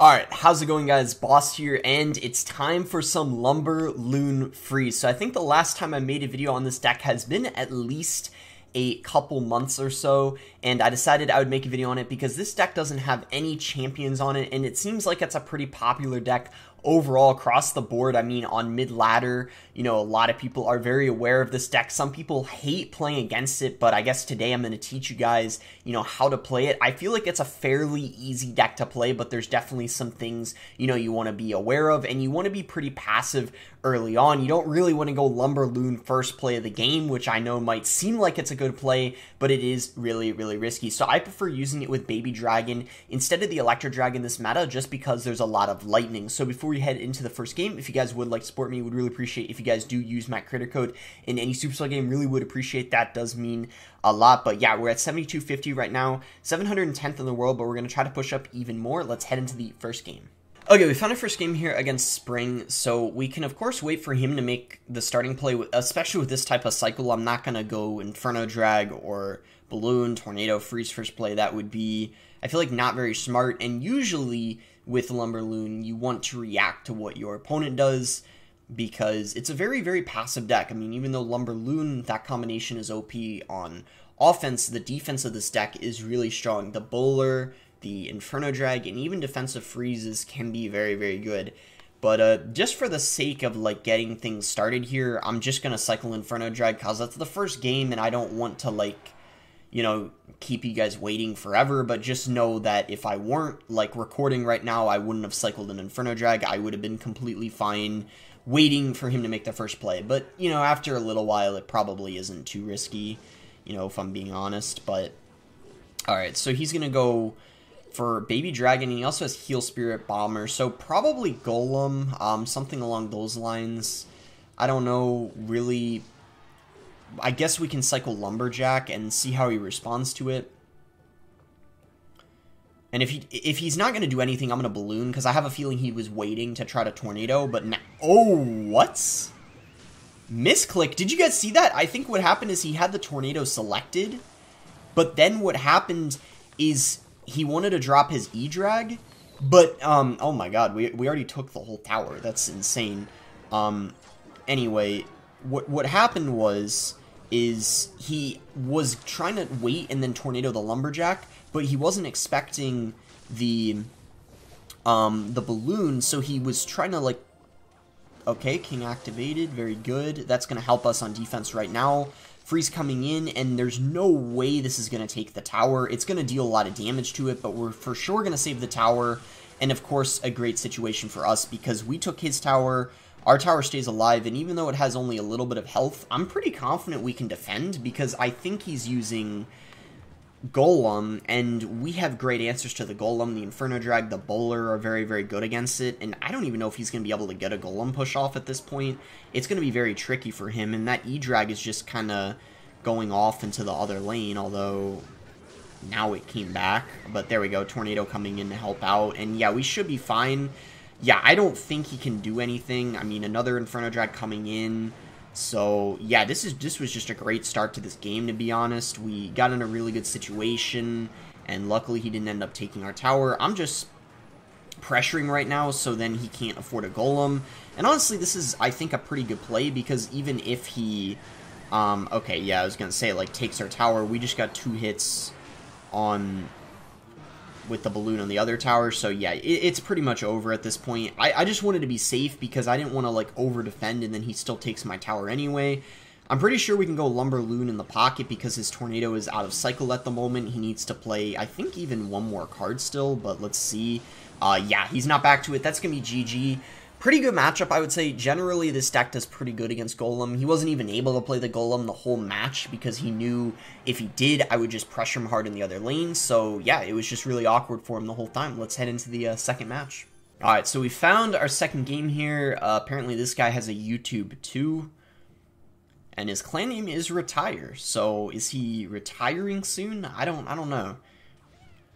Alright, how's it going guys? Boss here, and it's time for some Lumber Loon Freeze. So I think the last time I made a video on this deck has been at least a couple months or so, and I decided I would make a video on it because this deck doesn't have any champions on it, and it seems like it's a pretty popular deck overall across the board. I mean, on mid ladder, you know, a lot of people are very aware of this deck. Some people hate playing against it, but I guess today I'm going to teach you guys, you know, how to play it. I feel like it's a fairly easy deck to play, but there's definitely some things, you know, you want to be aware of, and you want to be pretty passive early on. You don't really want to go Lumber Loon first play of the game, which I know might seem like it's a good play, but it is really, really risky. So I prefer using it with Baby Dragon instead of the Electro Dragon this meta, just because there's a lot of lightning. So before we head into the first game, if you guys would like to support me, would really appreciate if you guys do use my creator code in any Supercell game. Really would appreciate that. Does mean a lot. But yeah, we're at 7250 right now, 710th in the world, but we're going to try to push up even more. Let's head into the first game. Okay, we found our first game here against Spring, so we can of course wait for him to make the starting play, especially with this type of cycle. I'm not going to go Inferno Drag or Balloon, Tornado, Freeze first play. That would be, I feel like, not very smart, and usually with Lumberloon, you want to react to what your opponent does because it's a very, very passive deck. I mean, even though Lumberloon, that combination is OP on offense, the defense of this deck is really strong. The Bowler, the Inferno Drag, and even defensive freezes can be very, very good. But uh, just for the sake of like getting things started here, I'm just gonna cycle Inferno Drag because that's the first game, and I don't want to like you know, keep you guys waiting forever, but just know that if I weren't like recording right now, I wouldn't have cycled an Inferno Drag. I would have been completely fine waiting for him to make the first play. But, you know, after a little while, it probably isn't too risky, you know, if I'm being honest. But, alright, so he's going to go for Baby Dragon, he also has Heal Spirit Bomber, so probably Golem, um, something along those lines. I don't know really I guess we can cycle Lumberjack and see how he responds to it. And if he if he's not going to do anything, I'm going to balloon because I have a feeling he was waiting to try to tornado. But now, oh, what? Misclick. Did you guys see that? I think what happened is he had the tornado selected, but then what happened is he wanted to drop his E drag, but um, oh my god, we we already took the whole tower. That's insane. Um, anyway, what what happened was is he was trying to wait and then tornado the lumberjack, but he wasn't expecting the um the balloon, so he was trying to like okay, king activated, very good. That's going to help us on defense right now. Freeze coming in, and there's no way this is going to take the tower. It's going to deal a lot of damage to it, but we're for sure going to save the tower. And of course, a great situation for us because we took his tower, our tower stays alive, and even though it has only a little bit of health, I'm pretty confident we can defend, because I think he's using Golem, and we have great answers to the Golem. The Inferno Drag, the Bowler are very, very good against it, and I don't even know if he's going to be able to get a Golem push off at this point. It's going to be very tricky for him, and that E-Drag is just kind of going off into the other lane, although now it came back. But there we go, Tornado coming in to help out, and yeah, we should be fine yeah, I don't think he can do anything. I mean, another Inferno Drag coming in. So, yeah, this is this was just a great start to this game, to be honest. We got in a really good situation, and luckily he didn't end up taking our tower. I'm just pressuring right now, so then he can't afford a golem. And honestly, this is, I think, a pretty good play, because even if he... Um, okay, yeah, I was gonna say, like, takes our tower, we just got two hits on with the balloon on the other tower. So yeah, it, it's pretty much over at this point. I, I just wanted to be safe because I didn't want to like over defend and then he still takes my tower anyway. I'm pretty sure we can go Lumber Loon in the pocket because his Tornado is out of cycle at the moment. He needs to play, I think, even one more card still, but let's see. Uh, yeah, he's not back to it. That's going to be GG pretty good matchup, I would say. Generally, this deck does pretty good against Golem. He wasn't even able to play the Golem the whole match because he knew if he did, I would just pressure him hard in the other lane. So, yeah, it was just really awkward for him the whole time. Let's head into the uh, second match. Alright, so we found our second game here. Uh, apparently, this guy has a YouTube too. And his clan name is Retire. So, is he retiring soon? I don't I don't know.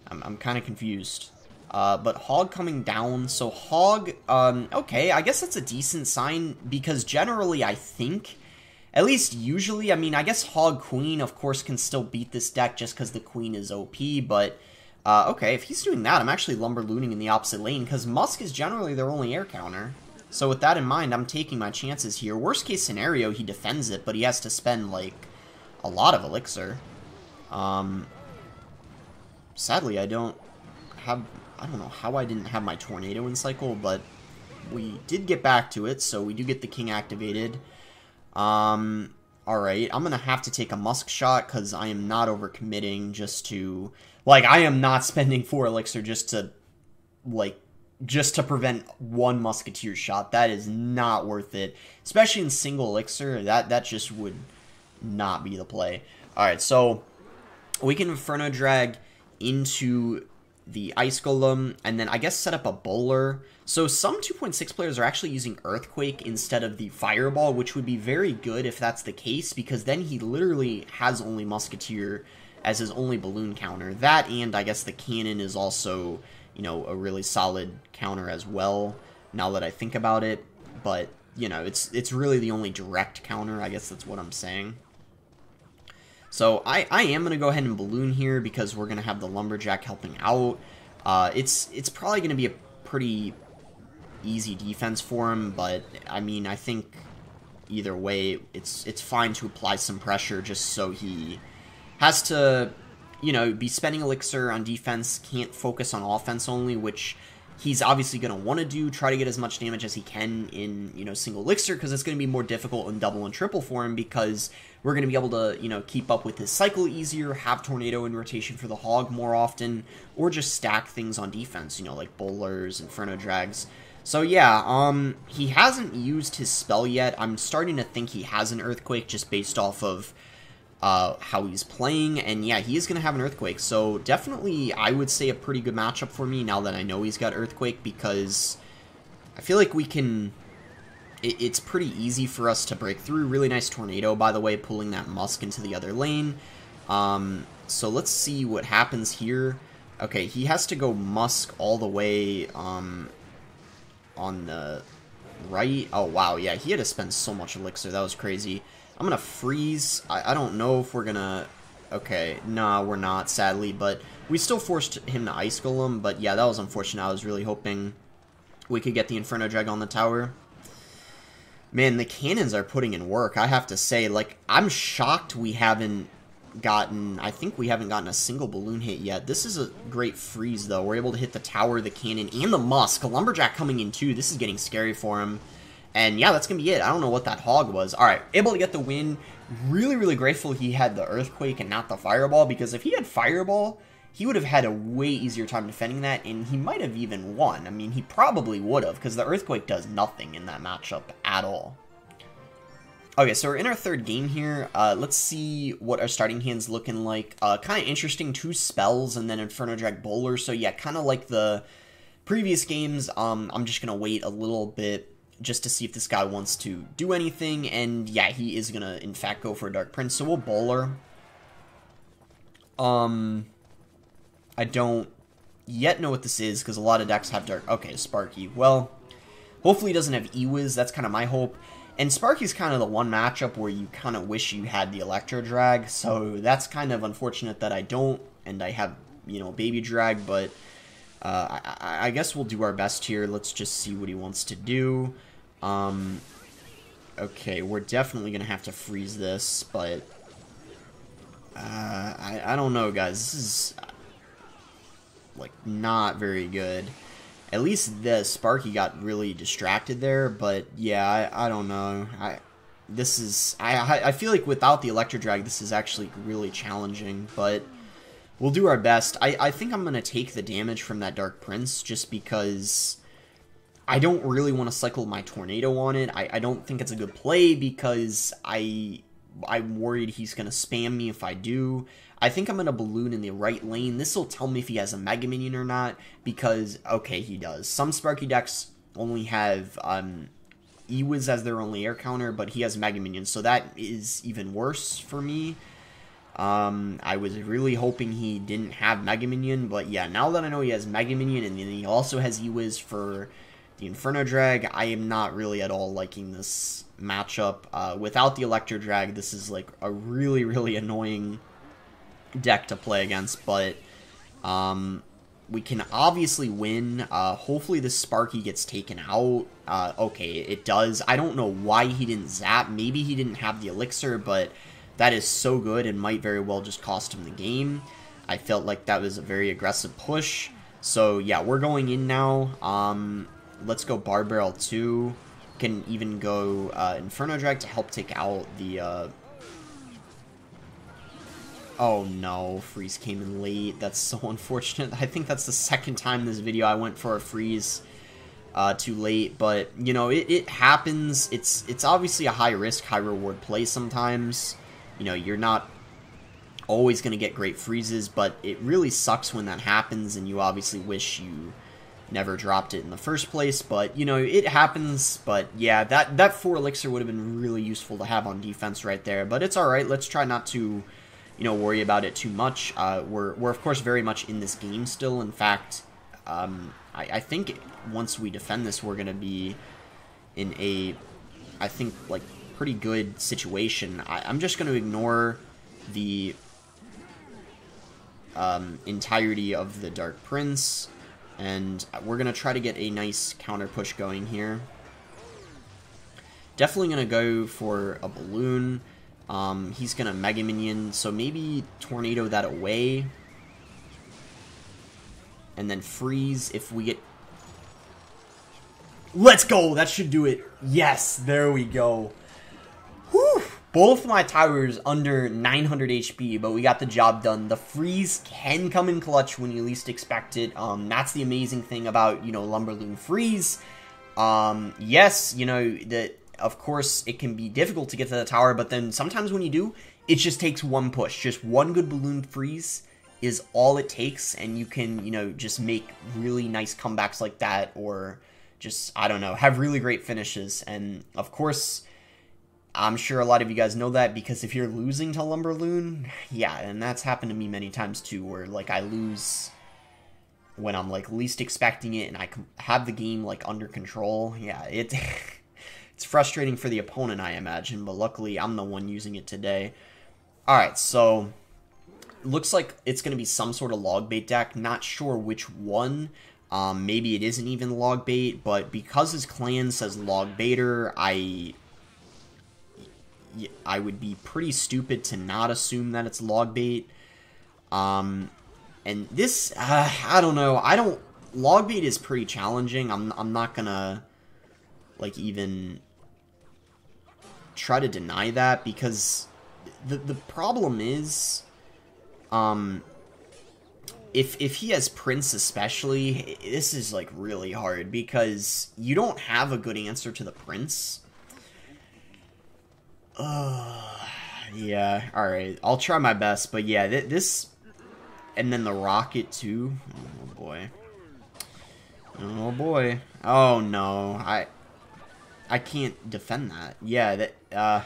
I'm, I'm kind of confused. Uh, but Hog coming down, so Hog, um, okay, I guess that's a decent sign, because generally I think, at least usually, I mean, I guess Hog Queen, of course, can still beat this deck just because the Queen is OP, but, Uh, okay, if he's doing that, I'm actually lumber looting in the opposite lane, because Musk is generally their only air counter. So with that in mind, I'm taking my chances here. Worst case scenario, he defends it, but he has to spend, like, a lot of elixir. Um, sadly, I don't have... I don't know how I didn't have my tornado in cycle, but we did get back to it, so we do get the king activated. Um, alright, I'm gonna have to take a musk shot, because I am not overcommitting just to... Like, I am not spending 4 elixir just to, like, just to prevent one musketeer shot. That is not worth it. Especially in single elixir, that, that just would not be the play. Alright, so we can Inferno Drag into the Ice Golem, and then I guess set up a Bowler. So some 2.6 players are actually using Earthquake instead of the Fireball, which would be very good if that's the case, because then he literally has only Musketeer as his only balloon counter. That and I guess the cannon is also, you know, a really solid counter as well, now that I think about it. But, you know, it's it's really the only direct counter, I guess that's what I'm saying. So I, I am going to go ahead and balloon here because we're going to have the Lumberjack helping out. Uh, it's it's probably going to be a pretty easy defense for him, but I mean, I think either way, it's it's fine to apply some pressure just so he has to, you know, be spending elixir on defense, can't focus on offense only, which he's obviously going to want to do, try to get as much damage as he can in, you know, single elixir, because it's going to be more difficult in double and triple for him, because we're going to be able to, you know, keep up with his cycle easier, have Tornado in rotation for the Hog more often, or just stack things on defense, you know, like Bowlers, Inferno Drags. So yeah, um, he hasn't used his spell yet. I'm starting to think he has an Earthquake just based off of uh, how he's playing, and yeah, he is going to have an Earthquake, so definitely I would say a pretty good matchup for me now that I know he's got Earthquake, because I feel like we can... It, it's pretty easy for us to break through. Really nice Tornado, by the way, pulling that Musk into the other lane. Um, so let's see what happens here. Okay, he has to go Musk all the way um, on the right. Oh, wow, yeah, he had to spend so much Elixir. That was crazy. I'm gonna freeze. I, I don't know if we're gonna... Okay, nah, we're not, sadly, but we still forced him to Ice Golem, but yeah, that was unfortunate. I was really hoping we could get the Inferno Drag on the tower. Man, the cannons are putting in work, I have to say. Like, I'm shocked we haven't gotten... I think we haven't gotten a single balloon hit yet. This is a great freeze, though. We're able to hit the tower, the cannon, and the Musk. Lumberjack coming in, too. This is getting scary for him. And yeah, that's going to be it. I don't know what that hog was. All right, able to get the win. Really, really grateful he had the Earthquake and not the Fireball, because if he had Fireball, he would have had a way easier time defending that, and he might have even won. I mean, he probably would have, because the Earthquake does nothing in that matchup at all. Okay, so we're in our third game here. Uh, let's see what our starting hand's looking like. Uh, kind of interesting, two spells and then Inferno Drag Bowler. So yeah, kind of like the previous games. Um, I'm just going to wait a little bit just to see if this guy wants to do anything. And yeah, he is to, in fact, go for a Dark Prince. So we'll Bowler. Um, I don't yet know what this is, because a lot of decks have Dark... Okay, Sparky. Well, hopefully he doesn't have Ewiz. That's kind of my hope. And Sparky's kind of the one matchup where you kind of wish you had the Electro Drag, so that's kind of unfortunate that I don't, and I have, you know, Baby Drag, but uh, I, I, guess we'll do our best here. Let's just see what he wants to do. Um, okay, we're definitely going to have to freeze this, but... Uh, I, I don't know, guys. This is, like, not very good. At least the Sparky got really distracted there, but yeah, I, I don't know. I this is I I feel like without the Electro Drag, this is actually really challenging, but we'll do our best. I I think I'm gonna take the damage from that Dark Prince just because I don't really want to cycle my tornado on it. I, I don't think it's a good play because I I'm worried he's gonna spam me if I do. I think I'm to balloon in the right lane. This will tell me if he has a Mega Minion or not, because, okay, he does. Some Sparky decks only have um, Ewiz as their only air counter, but he has Mega Minions, so that is even worse for me. Um, I was really hoping he didn't have Mega Minion, but yeah, now that I know he has Mega Minion, and then he also has Ewiz for the Inferno Drag, I am not really at all liking this matchup. Uh, without the Electro Drag, this is like a really, really annoying deck to play against, but Um, we can obviously win. Uh, hopefully this Sparky gets taken out. Uh, okay, it does. I don't know why he didn't zap. Maybe he didn't have the elixir, but that is so good and might very well just cost him the game. I felt like that was a very aggressive push. So yeah, we're going in now. Um, let's go Barb Barrel 2. Can even go uh, Inferno Drag to help take out the... Uh... Oh no, Freeze came in late. That's so unfortunate. I think that's the second time in this video I went for a Freeze uh, too late. But, you know, it, it happens. It's, it's obviously a high risk, high reward play sometimes. You know, you're not always going to get great freezes, but it really sucks when that happens, and you obviously wish you never dropped it in the first place, but, you know, it happens, but yeah, that, that 4 elixir would have been really useful to have on defense right there, but it's alright, let's try not to, you know, worry about it too much. Uh, we're, we're, of course, very much in this game still, in fact, um, I, I think once we defend this, we're going to be in a, I think, like, pretty good situation. I, I'm just going to ignore the um, entirety of the Dark Prince, and we're going to try to get a nice counter push going here. Definitely going to go for a Balloon. Um, he's going to Mega Minion, so maybe Tornado that away. And then Freeze if we get... Let's go! That should do it. Yes, there we go. Both my towers under 900 HP, but we got the job done. The freeze can come in clutch when you least expect it. Um, that's the amazing thing about, you know, Lumberloon Freeze. Um, yes, you know, that of course it can be difficult to get to the tower, but then sometimes when you do, it just takes one push. Just one good balloon freeze is all it takes, and you can, you know, just make really nice comebacks like that, or just, I don't know, have really great finishes. And of course, I'm sure a lot of you guys know that because if you're losing to Lumberloon, yeah, and that's happened to me many times too, where like I lose when I'm like least expecting it and I have the game like under control. Yeah, it it's frustrating for the opponent, I imagine, but luckily I'm the one using it today. All right, so looks like it's going to be some sort of log bait deck. Not sure which one. Um, maybe it isn't even log bait, but because his clan says log baiter, I I would be pretty stupid to not assume that it's log bait. Um, and this, uh, I don't know. I don't. Log bait is pretty challenging. I'm, I'm not gonna, like, even try to deny that because the the problem is, um, if if he has Prince especially, this is like really hard because you don't have a good answer to the Prince. Uh, yeah, alright. I'll try my best, but yeah, th this... And then the rocket, too. Oh, boy. Oh, boy. Oh, no. I... I can't defend that. Yeah, that, uh...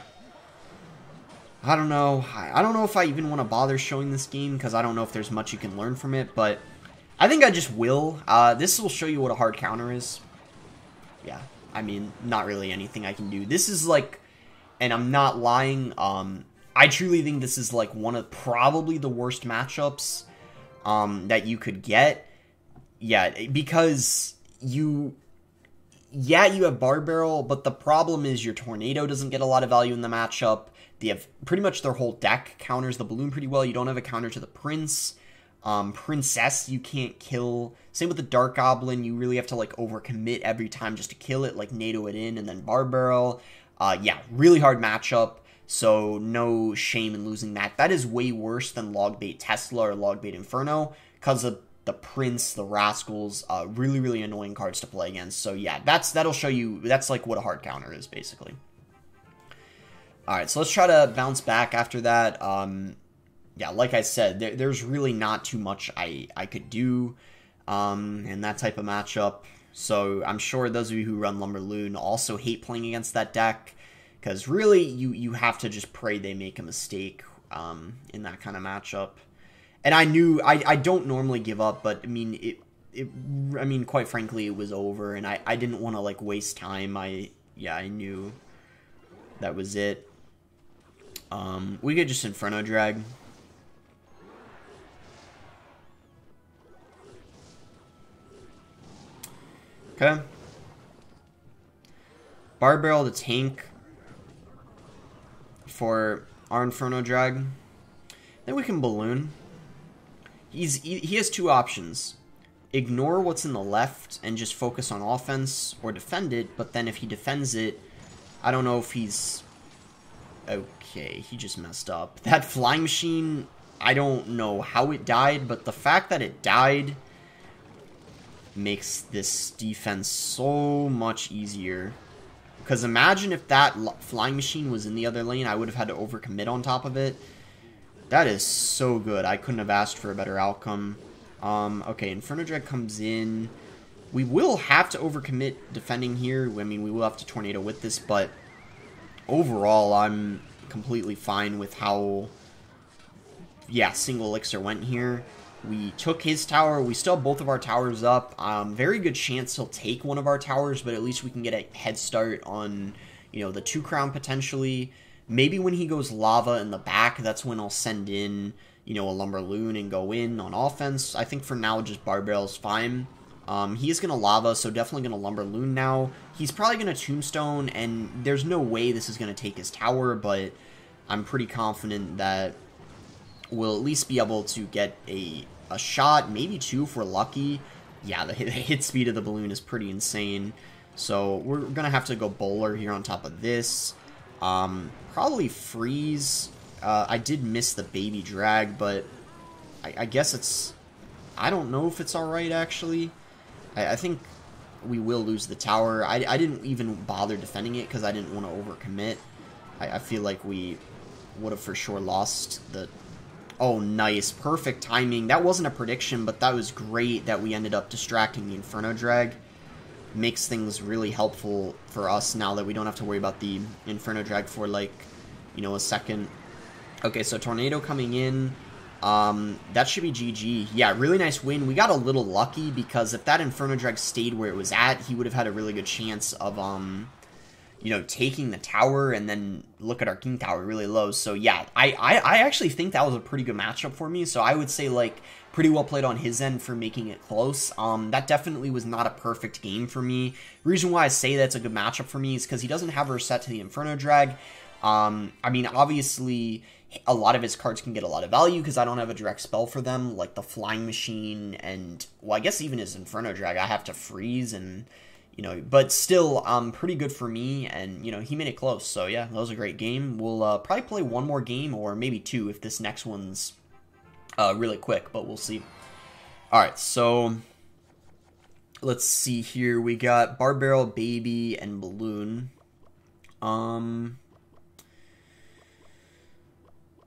I don't know. I don't know if I even want to bother showing this game, because I don't know if there's much you can learn from it, but... I think I just will. Uh, this will show you what a hard counter is. Yeah, I mean, not really anything I can do. This is like and I'm not lying. Um, I truly think this is like one of probably the worst matchups um, that you could get. Yeah, because you, yeah, you have Barb Barrel, but the problem is your Tornado doesn't get a lot of value in the matchup. They have pretty much their whole deck counters the balloon pretty well. You don't have a counter to the Prince. Um, Princess, you can't kill. Same with the Dark Goblin, you really have to like overcommit every time just to kill it, like NATO it in, and then Bar. Uh, yeah, really hard matchup. So no shame in losing that. That is way worse than Logbait Tesla or Logbait Inferno because of the Prince, the Rascals, uh, really really annoying cards to play against. So yeah, that's that'll show you. That's like what a hard counter is basically. All right, so let's try to bounce back after that. Um, yeah, like I said, there, there's really not too much I I could do um, in that type of matchup. So I'm sure those of you who run Lumberloon also hate playing against that deck because really you you have to just pray they make a mistake um, in that kind of matchup. And I knew I, I don't normally give up, but I mean it it I mean quite frankly it was over, and I I didn't want to like waste time. I yeah I knew that was it. Um, we could just Inferno drag. Okay. Barb Barrel to tank for our Inferno Drag. Then we can Balloon. He's he, he has two options. Ignore what's in the left and just focus on offense or defend it, but then if he defends it, I don't know if he's... Okay, he just messed up. That flying machine, I don't know how it died, but the fact that it died makes this defense so much easier. Because imagine if that flying machine was in the other lane, I would have had to overcommit on top of it. That is so good. I couldn't have asked for a better outcome. Um, okay, Inferno Drag comes in. We will have to overcommit defending here. I mean, we will have to Tornado with this, but overall, I'm completely fine with how, yeah, single Elixir went here. We took his tower. We still have both of our towers up. Um, very good chance he'll take one of our towers, but at least we can get a head start on, you know, the two crown potentially. Maybe when he goes lava in the back, that's when I'll send in, you know, a lumber loon and go in on offense. I think for now, just Barb Barrel is fine. Um, he is going to lava, so definitely going to lumber loon now. He's probably going to tombstone, and there's no way this is going to take his tower, but I'm pretty confident that we'll at least be able to get a a shot, maybe two if we're lucky. Yeah, the hit, the hit speed of the balloon is pretty insane. So we're going to have to go bowler here on top of this. Um, probably freeze. Uh, I did miss the baby drag, but I, I, guess it's... I don't know if it's alright, actually. I, I, think we will lose the tower. I, I didn't even bother defending it because I didn't want to overcommit. I, I feel like we would have for sure lost the Oh, nice. Perfect timing. That wasn't a prediction, but that was great that we ended up distracting the Inferno Drag. Makes things really helpful for us now that we don't have to worry about the Inferno Drag for, like, you know, a second. Okay, so Tornado coming in. Um, that should be GG. Yeah, really nice win. We got a little lucky because if that Inferno Drag stayed where it was at, he would have had a really good chance of, um, you know, taking the tower and then look at our king tower really low. So yeah, I, I, I actually think that was a pretty good matchup for me. So I would say like pretty well played on his end for making it close. Um, that definitely was not a perfect game for me. reason why I say that's a good matchup for me is because he doesn't have her set to the Inferno Drag. Um, I mean, obviously, a lot of his cards can get a lot of value because I don't have a direct spell for them, like the Flying Machine and, well, I guess even his Inferno Drag, I have to freeze and you know, but still, um, pretty good for me, and, you know, he made it close, so yeah, that was a great game. We'll, uh, probably play one more game, or maybe two, if this next one's, uh, really quick, but we'll see. Alright, so, let's see here, we got Barb Barrel, Baby, and Balloon. Um...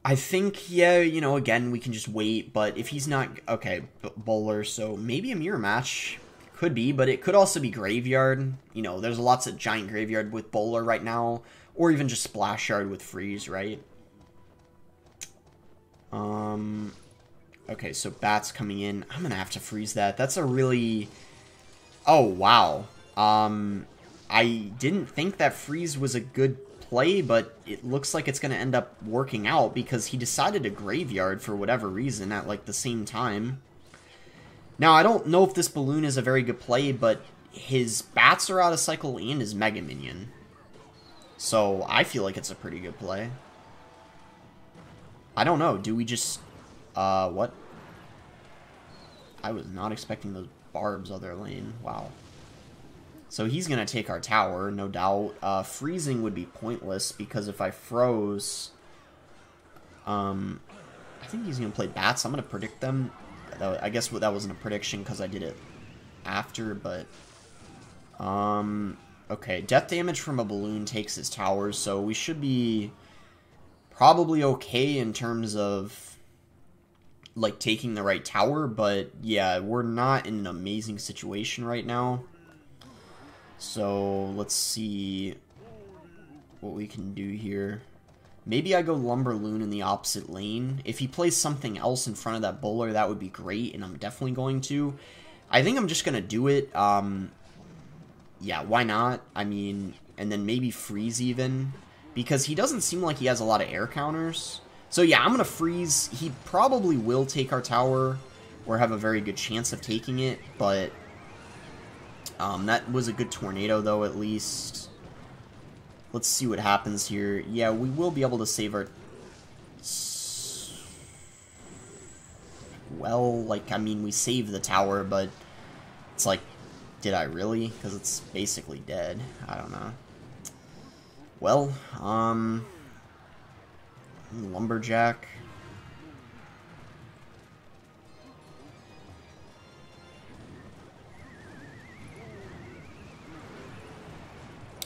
I think, yeah, you know, again, we can just wait, but if he's not... Okay, bowler, so maybe a mirror match could be, but it could also be graveyard. You know, there's lots of giant graveyard with bowler right now, or even just splash yard with freeze, right? Um, okay, so bats coming in. I'm gonna have to freeze that. That's a really. Oh wow. Um, I didn't think that freeze was a good play, but it looks like it's gonna end up working out because he decided to graveyard for whatever reason at like the same time. Now, I don't know if this balloon is a very good play, but his bats are out of cycle and his Mega Minion. So, I feel like it's a pretty good play. I don't know. Do we just... Uh, what? I was not expecting those barbs other lane. Wow. So he's going to take our tower, no doubt. Uh, freezing would be pointless, because if I froze... Um, I think he's going to play bats. I'm going to predict them that, I guess that wasn't a prediction because I did it after, but... Um, okay, death damage from a balloon takes his towers, so we should be probably okay in terms of like taking the right tower, but yeah, we're not in an amazing situation right now. So let's see what we can do here. Maybe I go Lumber Loon in the opposite lane. If he plays something else in front of that bowler, that would be great, and I'm definitely going to. I think I'm just going to do it. Um, yeah, why not? I mean, and then maybe freeze even. Because he doesn't seem like he has a lot of air counters. So yeah, I'm going to freeze. He probably will take our tower, or have a very good chance of taking it, but... Um, that was a good tornado, though, at least. Let's see what happens here. Yeah, we will be able to save our... Well, like, I mean, we saved the tower, but it's like, did I really? Because it's basically dead. I don't know. Well, um... Lumberjack...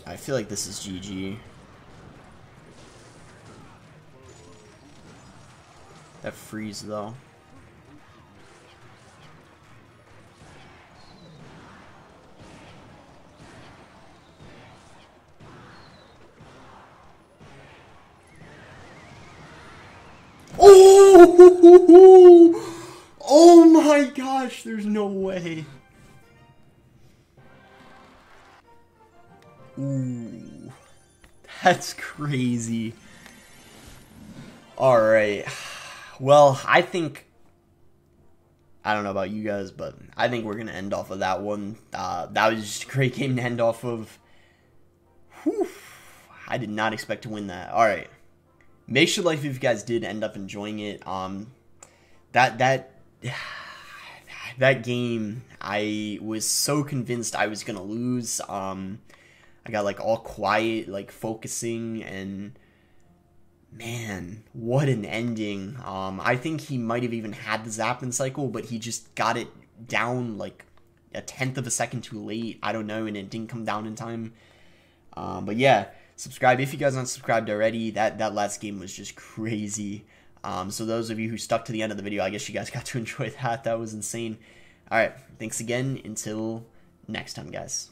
I feel like this is GG. That freeze though. Oh! Oh my gosh, there's no way. Ooh. That's crazy. Alright. Well, I think... I don't know about you guys, but I think we're going to end off of that one. Uh, that was just a great game to end off of. Whew. I did not expect to win that. Alright. Make sure, like, if you guys did end up enjoying it. Um, that, that... That game, I was so convinced I was going to lose. Um... I got like all quiet, like focusing, and man, what an ending. Um, I think he might have even had the Zappin cycle, but he just got it down like a tenth of a second too late. I don't know, and it didn't come down in time. Um, but yeah, subscribe if you guys aren't subscribed already. That that last game was just crazy. Um, so those of you who stuck to the end of the video, I guess you guys got to enjoy that. That was insane. All right, thanks again. Until next time, guys.